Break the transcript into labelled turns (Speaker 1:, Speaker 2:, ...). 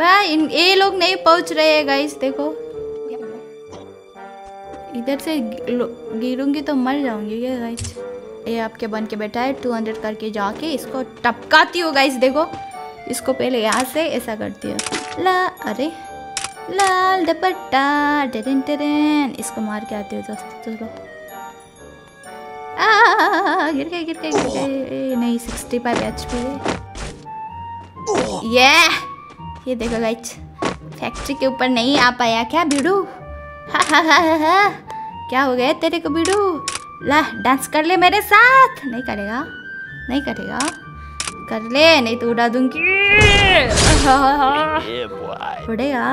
Speaker 1: इन, ये लोग नहीं पहुँच रहे हैं गाइस देखो। इधर से गिरूँगी तो मर जाऊँगी क्या गाइस ये आपके बन के बैठा है टू हंड्रेड करके जाके इसको टपकाती हूँ गाइस देखो। इसको पहले यहाँ से ऐसा करती हूँ। ला, अरे, लाल दुपट्टा, टेरेन टेरेन, इसको मार के आती हूँ, दोस्तों चलो गिर गए गिर गए गिर गए। नहीं सिक्सटी फाइव एच पी ये ये देखो गाइच फैक्ट्री के ऊपर नहीं आ पाया क्या बीड़ू हा हा हा हा हा। क्या हो गया तेरे को बीड़ू ला डांस कर ले मेरे साथ। नहीं करेगा नहीं करेगा। कर ले नहीं तो उड़ा दूँगी। उड़ेगा।